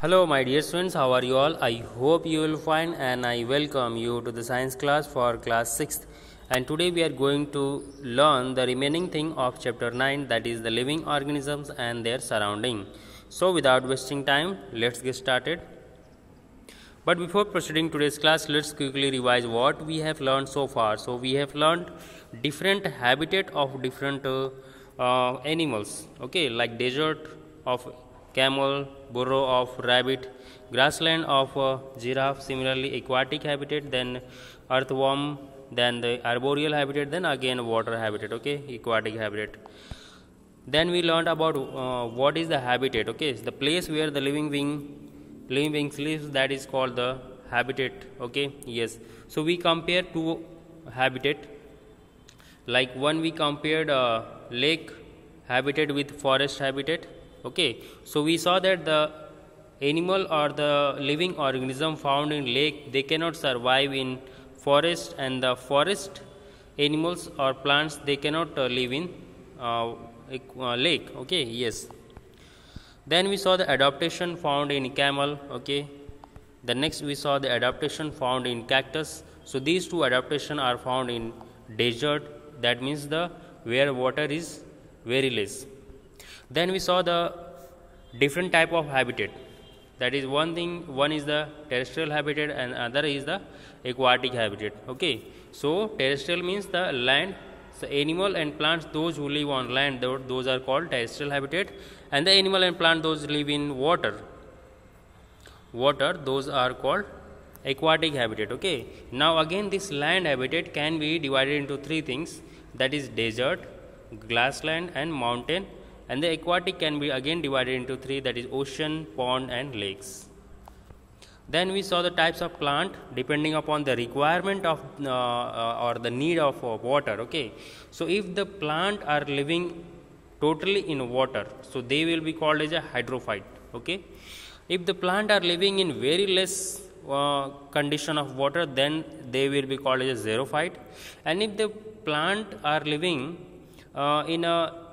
Hello, my dear students, how are you all? I hope you will find and I welcome you to the science class for class 6th. And today we are going to learn the remaining thing of chapter 9 that is the living organisms and their surrounding. So, without wasting time, let's get started. But before proceeding today's class, let's quickly revise what we have learned so far. So, we have learned different habitat of different uh, uh, animals, okay, like desert of camel, burrow of rabbit, grassland of uh, giraffe, similarly aquatic habitat, then earthworm, then the arboreal habitat, then again water habitat, okay, aquatic habitat. Then we learned about uh, what is the habitat, okay, it's the place where the living being living beings lives that is called the habitat, okay, yes. So we compare two habitat, like one we compared uh, lake habitat with forest habitat okay so we saw that the animal or the living organism found in lake they cannot survive in forest and the forest animals or plants they cannot uh, live in uh, uh, lake. Okay yes. Then we saw the adaptation found in camel. Okay the next we saw the adaptation found in cactus. So these two adaptation are found in desert. That means the where water is very less then we saw the different type of habitat. That is one thing one is the terrestrial habitat and other is the aquatic habitat. Okay. So terrestrial means the land so animal and plants those who live on land those are called terrestrial habitat. And the animal and plant those live in water. Water those are called aquatic habitat. Okay. Now again this land habitat can be divided into three things. That is desert grassland and mountain and the aquatic can be again divided into three that is ocean pond and lakes. Then we saw the types of plant depending upon the requirement of uh, uh, or the need of uh, water okay? So if the plant are living totally in water so they will be called as a hydrophyte okay? If the plant are living in very less uh, condition of water then they will be called as a xerophyte. And if the plant are living uh, in a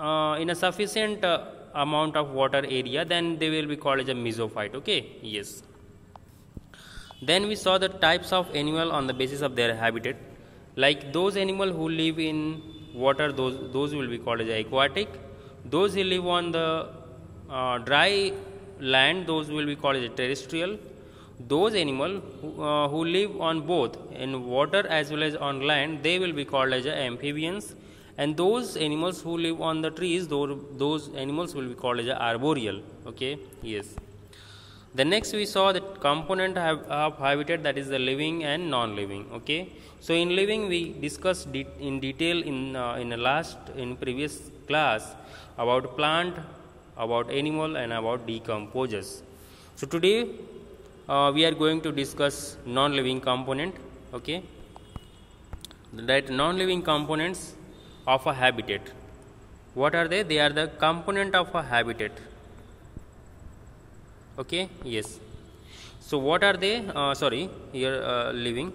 uh, in a sufficient uh, amount of water area then they will be called as a mesophyte okay? Yes. Then we saw the types of animal on the basis of their habitat. Like those animal who live in water those those will be called as aquatic. Those who live on the uh, dry land those will be called as terrestrial. Those animal who, uh, who live on both in water as well as on land they will be called as amphibians and those animals who live on the trees those, those animals will be called as arboreal. Okay? Yes. The next we saw the component of habitat that is the living and non living okay? So in living we discussed de in detail in uh, in the last in previous class about plant about animal and about decomposers. So today uh, we are going to discuss non living component. Okay? That non living components of a habitat. What are they? They are the component of a habitat. Okay, yes. So, what are they? Uh, sorry, here uh, living.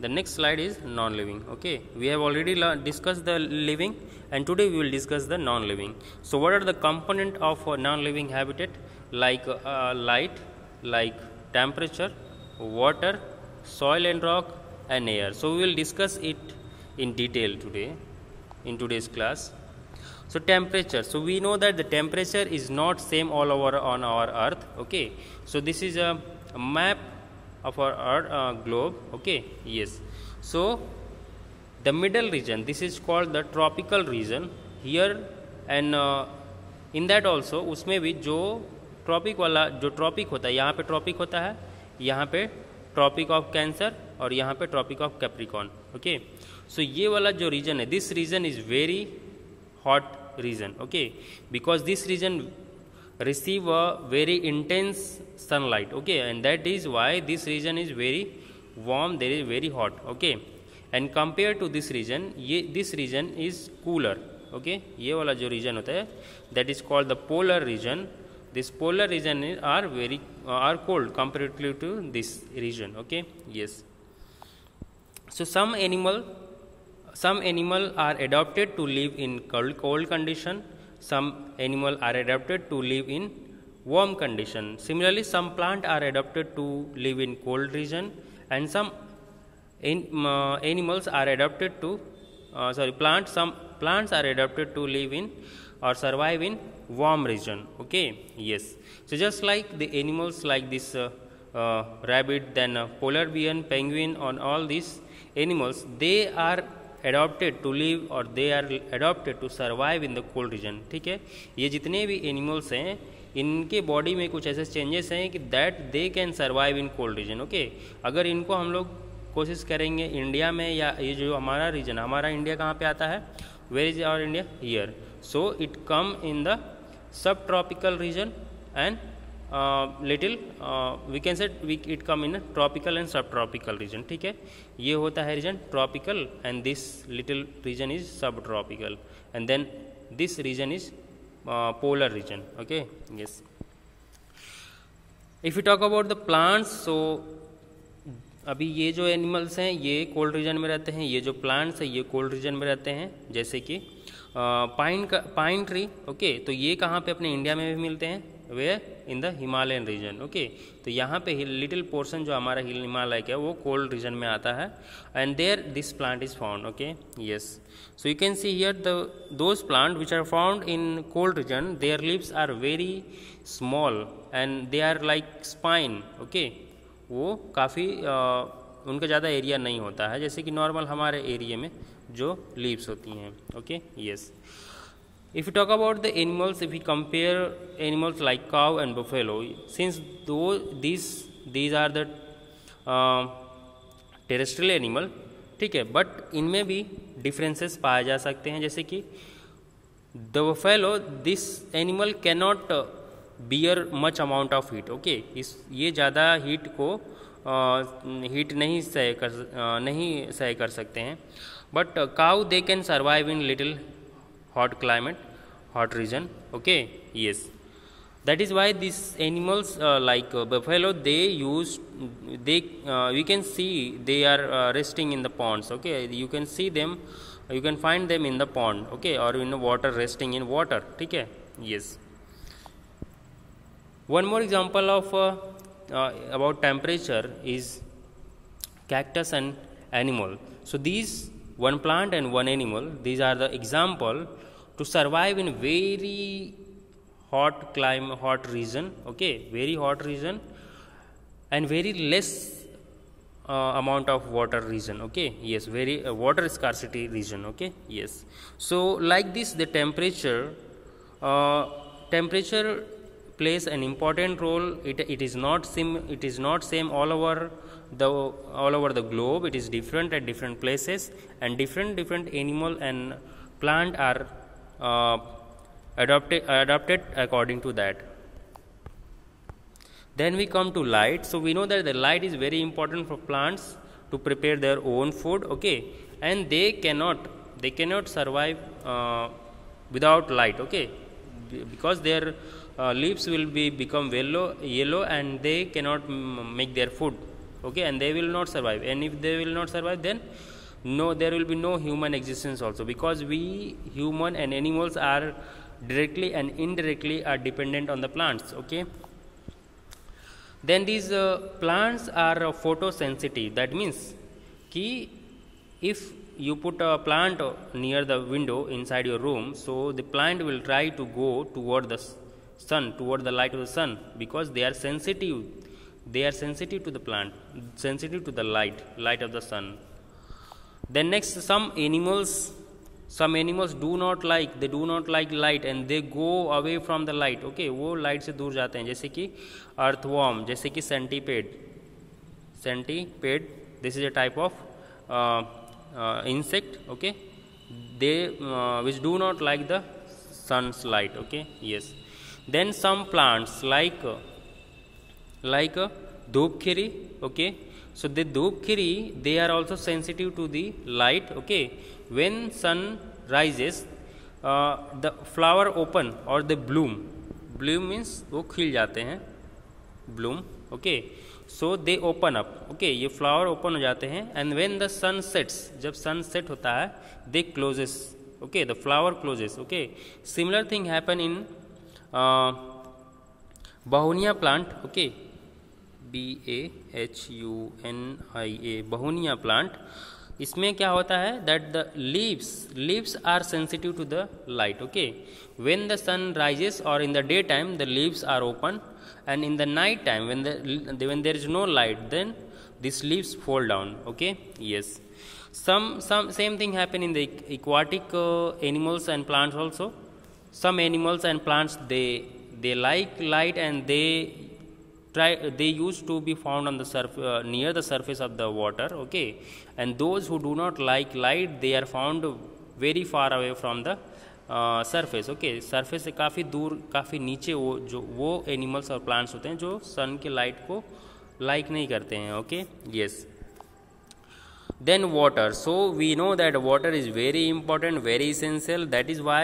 The next slide is non living. Okay, we have already discussed the living and today we will discuss the non living. So, what are the component of a non living habitat? Like uh, light, like temperature, water, soil and rock, and air. So, we will discuss it in detail today in today's class. So temperature. So we know that the temperature is not same all over on our earth. Okay. So this is a, a map of our earth, uh, globe. Okay. Yes. So the middle region. This is called the tropical region. Here and uh, in that also उसमें भी जो tropic वाला जो tropic होता है यहाँ पे tropic होता है यहाँ पे ट्रॉपिक ऑफ कैंसर और यहाँ पे tropic of capricorn okay so ये वाला जो रीजन है this region is very hot region okay because this region receive a very intense sunlight okay and that is why this region is very warm there is very hot okay and compare to this region ये this region is cooler okay ये वाला जो region होता है that is called the polar region this polar region are very are cold compare to this region okay yes so some animal some animal are adapted to live in cold, cold condition. Some animal are adapted to live in warm condition. Similarly, some plant are adapted to live in cold region. And some in, uh, animals are adapted to uh, sorry plants some plants are adapted to live in or survive in warm region. Okay? Yes. So just like the animals like this uh, rabbit then polar bear, penguin on all these animals, they are adapted to live or they are adapted to survive in the cold region. ठीक है? ये जितने भी animals हैं, इनके body में कुछ ऐसे चेंजेस हैं कि that they can survive in cold region okay अगर इनको हम लोग कोशिश करेंगे इंडिया में या ये जो हमारा रीजन हमारा इंडिया कहाँ पे आता है? Where is our India here so it come in the sub tropical region and little we can set we it come in tropical and sub tropical region ठीक है? ये होता है region tropical and this little region is sub tropical and then this region is polar region, okay? Yes. If we talk about the plants, so अभी ये जो animals हैं, ये कोल्ड रीजन में रहते हैं, ये जो प्लांट्स हैं, ये कोल्ड रीजन में रहते हैं, जैसे कि पाइन का पाइन ट्री ओके तो ये कहाँ पे अपने इंडिया में भी मिलते हैं? वे in the Himalayan region okay तो यहाँ पे लिटिल पोर्शन जो हमारा हिल हिमालय का वो कोल्ड रीजन में आता है। And there this plant is found okay yes so you can see here the those plant which are found in cold region their leaves are very small and they are like spine okay वो काफ़ी उनका ज़्यादा area नहीं होता है, जैसे कि normal हमारे एरिया में जो लीव्स होती हैं okay yes if you talk about the animals if we compare animals like cow and buffalo since though these these are the uh, terrestrial animal ठीक है बट इनमें भी डिफरेंसेस पाए जा सकते हैं जैसे कि the buffalo this animal cannot bear much amount of heat okay इस ये ज़्यादा हीट को हीट uh, नहीं सह कर uh, नहीं सह कर सकते हैं but cow they can survive in little hot climate hot region okay? Yes. That is why these animals uh, like uh, buffalo they use they uh, we can see they are uh, resting in the ponds okay? You can see them you can find them in the pond okay? Or in the water resting in water okay? Yes. One more example of uh, uh, about temperature is cactus and animal. So these one plant and one animal these are the example to survive in very hot climate hot region okay very hot region and very less uh, amount of water region okay yes very uh, water scarcity region okay yes. So like this the temperature uh, temperature plays an important role. It, it is not sim it is not same all over the all over the globe it is different at different places and different different animal and plant are uh, adopted, adapted according to that. Then we come to light. So we know that the light is very important for plants to prepare their own food. Okay, and they cannot they cannot survive uh, without light. Okay, because their uh, leaves will be become yellow yellow and they cannot make their food. Okay, and they will not survive. And if they will not survive, then no there will be no human existence also because we human and animals are directly and indirectly are dependent on the plants okay? Then these uh, plants are uh, photosensitive. That means key if you put a plant near the window inside your room so the plant will try to go toward the sun toward the light of the sun because they are sensitive they are sensitive to the plant sensitive to the light light of the sun then next some animals some animals do not like they do not like light and they go away from the light okay वो light से दूर जाते हैं जैसे कि earthworm जैसे कि centipede centipede this is a type of uh, uh, insect okay they uh, which do not like the sun's light okay yes then some plants like uh, dhupkhiri okay so the dhupkhiri they are also sensitive to the light okay when sun rises uh, the flower open or the bloom bloom means वो खिल जाते हैं bloom okay so they open up okay ये flower open हो जाते हैं and when the sun sets जब sun set होता है they closes okay the flower closes okay similar thing happen in bauhinia plant okay B A H U N I A बहुनिया plant इसमें क्या होता है that the leaves leaves are sensitive to the light okay when the sun rises और in the day time the leaves are open and in the night time when the when there is no light then this leaves fold down okay yes some some same thing happen in the aquatic uh, animals and plants also some animals and plants they they like light and they try they used to be found on the surf uh, near the surface of the water okay and those who do not like light they are found very far away from the surface okay surface से काफ़ी दूर काफ़ी नीचे वो जो वो animals और plants होते हैं जो सन के लाइट को लाइक नहीं करते हैं okay yes then water so we know that water is very important very essential that is why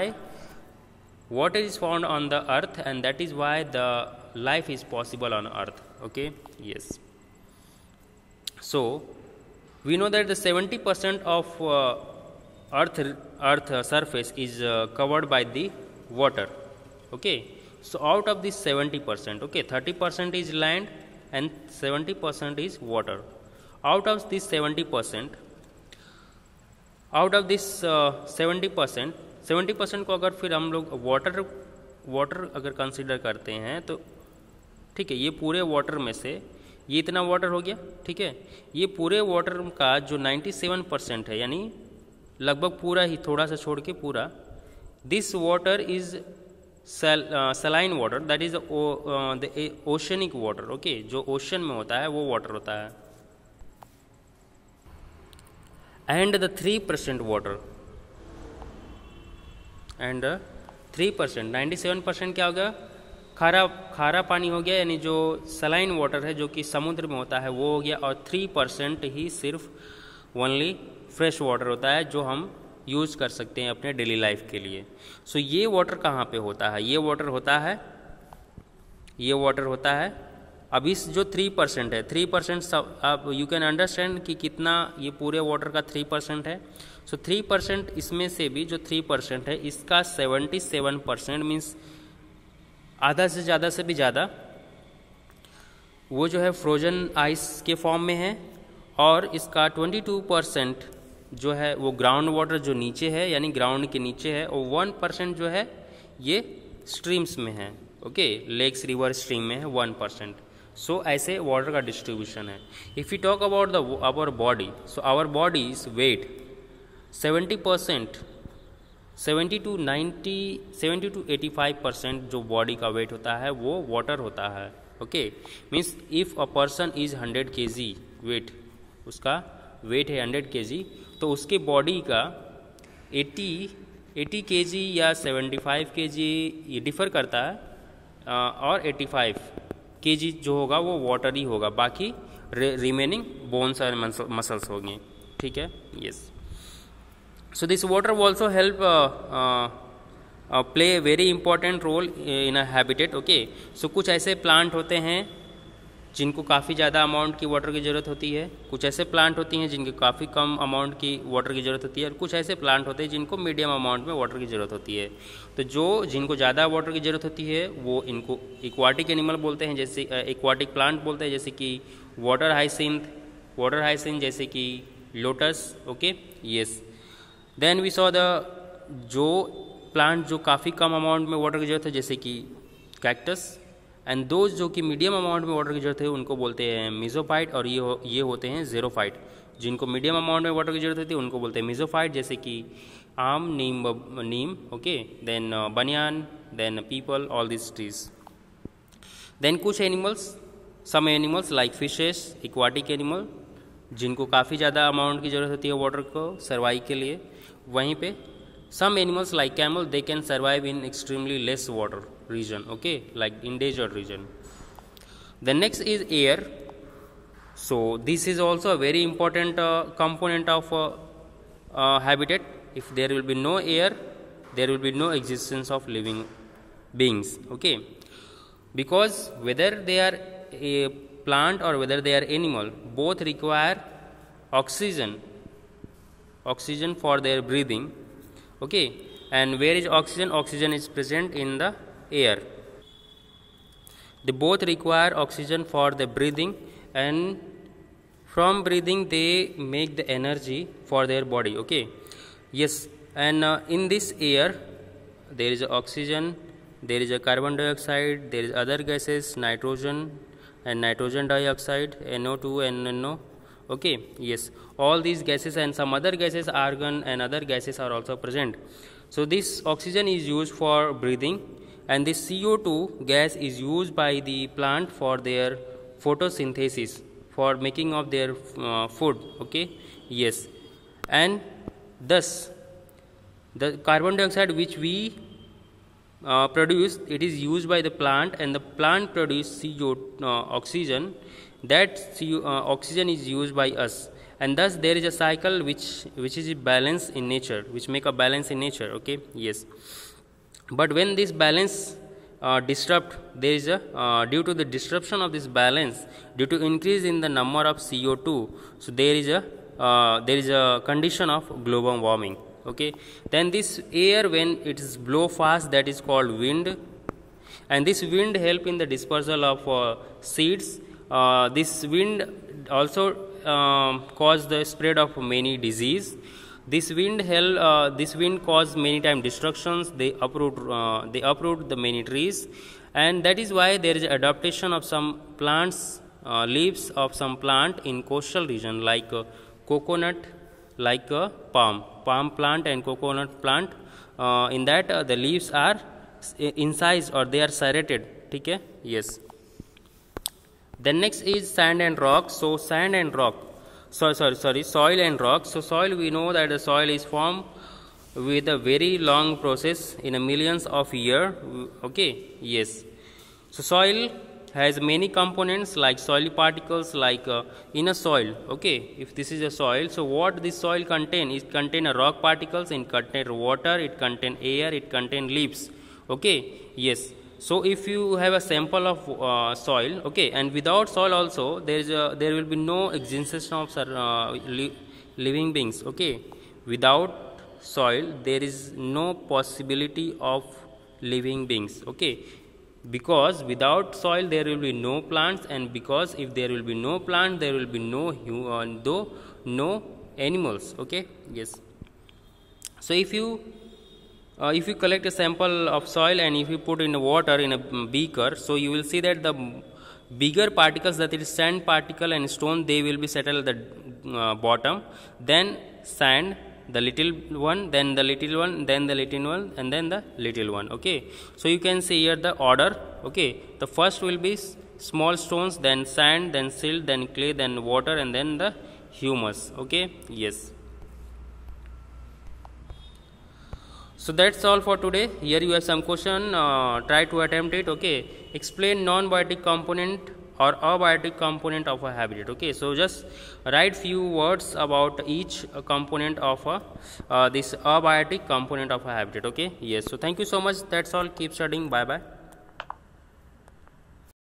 water is found on the earth and that is why the life is possible on earth okay? Yes. So we know that the 70% of uh, earth earth uh, surface is uh, covered by the water okay? So out of this 70% okay 30% is land and 70% is water. Out of this 70% out of this uh, 70% seventy percent को अगर फिर हम लोग water water अगर consider करते हैं तो ठीक है, ये पूरे वाटर में से, ये इतना वाटर हो गया, ठीक है? ये पूरे वाटर का जो 97 परसेंट है, यानी लगभग पूरा ही, थोड़ा सा छोड़ के पूरा this water is saline water that is the oceanic water okay जो ओशन में होता है, वो वाटर होता है। And the 3% water and three percent ninety seven percent क्या हो गया? खारा खारा पानी हो गया यानी जो सलाइन वाटर है जो कि समुद्र में होता है वो हो गया और थ्री परसेंट ही सिर्फ़ ओनली फ्रेश वाटर होता है जो हम यूज़ कर सकते हैं अपने डेली लाइफ के लिए। सो so, ये वाटर कहाँ पे होता है? ये वाटर होता है ये वाटर होता है अब इस जो थ्री परसेंट है थ्री परसेंट सब आप यू कैन अंडरस्टैंड कि कितना ये पूरे वाटर का थ्री परसेंट है। सो थ्री परसेंट इसमें से भी जो थ्री परसेंट है, इसका सेवेंटी सेवन परसेंट मीन्स आधा से ज़्यादा से भी ज़्यादा वो जो है फ्रोजन आइस के फॉर्म में है और इसका ट्वेंटी टू परसेंट जो है वो ग्राउंड वाटर जो नीचे है, यानी ग्राउंड के नीचे है, और वन परसेंट जो है ये स्ट्रीम्स में है ओके लेक्स रिवर स्ट्रीम में है वन परसेंट सो so, ऐसे वाटर का डिस्ट्रीब्यूशन है. If you talk about the our body so our body is weight seventy percent seventy to ninety seventy to eighty five percent जो body का weight होता है वो वाटर होता है. Okay means if a person is hundred K G weight उसका weight है hundred K G तो उसके बॉडी का एटी एटी के जी या सेवेंटी फाइव के जी ये डिफ़र करता है और एटी फाइव के जी जो होगा वो वाटर ही होगा। बाकी रिमेनिंग बोन्स और मसल्स होंगे। ठीक है? Yes so this water also help play very important role in a habitat okay so कुछ ऐसे प्लांट होते हैं जिनको काफ़ी ज़्यादा अमाउंट की वाटर की ज़रूरत होती है, कुछ ऐसे प्लांट होती हैं जिनकी काफ़ी कम अमाउंट की वाटर की ज़रूरत होती है और कुछ ऐसे प्लांट होते हैं जिनको मीडियम अमाउंट में वाटर की ज़रूरत होती है। तो जो जिनको ज़्यादा वाटर की ज़रूरत होती है, वो इनको इक्वाटिक एनिमल बोलते हैं, जैसे इक्वाटिक प्लांट बोलते हैं, जैसे कि वाटर हाइसिंथ वाटर हाइसिंथ जैसे कि lotus okay yes then we saw the जो प्लांट जो काफ़ी कम अमाउंट में वाटर की ज़रूरत है, जैसे कि कैक्टस एंड दोज जो कि मीडियम अमाउंट में वाटर की ज़रूरत है उनको बोलते हैं मिजोफाइट और ये हो, ये होते हैं ज़ीरोफाइट जिनको मीडियम अमाउंट में वाटर की ज़रूरत होती है उनको बोलते हैं मिजोफाइट जैसे कि आम neem neem okay then banyan then peepal all this trees then कुछ animals some animals like fishes aquatic animal जिनको काफ़ी ज़्यादा अमाउंट की ज़रूरत होती है वाटर को सर्वाइव के लिए वहीं पे some animals like camel they can survive in extremely less water region okay? Like in desert region. The next is air. So this is also a very important uh, component of uh, uh, habitat. If there will be no air there will be no existence of living beings okay? Because whether they are a plant or whether they are animal both require oxygen oxygen for their breathing okay and where is oxygen? Oxygen is present in the air. They both require oxygen for the breathing and from breathing they make the energy for their body okay? Yes and uh, in this air there is oxygen there is a carbon dioxide there is other gases nitrogen and nitrogen dioxide no2 and no okay? Yes all these gases and some other gases argon and other gases are also present. So this oxygen is used for breathing and this CO2 gas is used by the plant for their photosynthesis for making of their uh, food okay? Yes. And thus the carbon dioxide which we uh, produce it is used by the plant and the plant produce CO uh, oxygen. That CO, uh, oxygen is used by us and thus there is a cycle which which is a balance in nature which make a balance in nature okay? Yes. But when this balance uh, disrupt there is a uh, due to the disruption of this balance due to increase in the number of CO2 so there is a uh, there is a condition of global warming okay? Then this air when it is blow fast that is called wind. And this wind help in the dispersal of uh, seeds. Uh, this wind also um, cause the spread of many disease. This wind hell uh, this wind cause many time destructions. They uproot uh, they uproot the many trees. And that is why there is adaptation of some plants uh, leaves of some plant in coastal region like uh, coconut like a palm palm plant and coconut plant. Uh, in that uh, the leaves are incised or they are serrated. Okay? Yes then next is sand and rock. So sand and rock. So sorry sorry soil and rock. So soil we know that the soil is formed with a very long process in a millions of year. Okay yes. So soil has many components like soil particles like uh, in a soil. Okay if this is a soil so what this soil contain? It contain a rock particles it contain water it contain air it contain leaves. Okay yes so if you have a sample of uh, soil okay and without soil also there is a there will be no existence of uh, li living beings okay. Without soil there is no possibility of living beings okay. Because without soil there will be no plants and because if there will be no plant there will be no human though no animals okay. Yes. So if you uh, if you collect a sample of soil and if you put in water in a beaker so you will see that the bigger particles that is sand particle and stone they will be settled at the uh, bottom. Then sand the little one then the little one then the little one and then the little one okay? So you can see here the order okay? The first will be small stones then sand then silt then clay then water and then the humus okay? Yes so that's all for today. Here you have some question uh, try to attempt it okay? Explain non-biotic component or abiotic component of a habitat okay? So just write few words about each component of a uh, this abiotic component of a habitat okay? Yes so thank you so much. That's all. Keep studying. Bye bye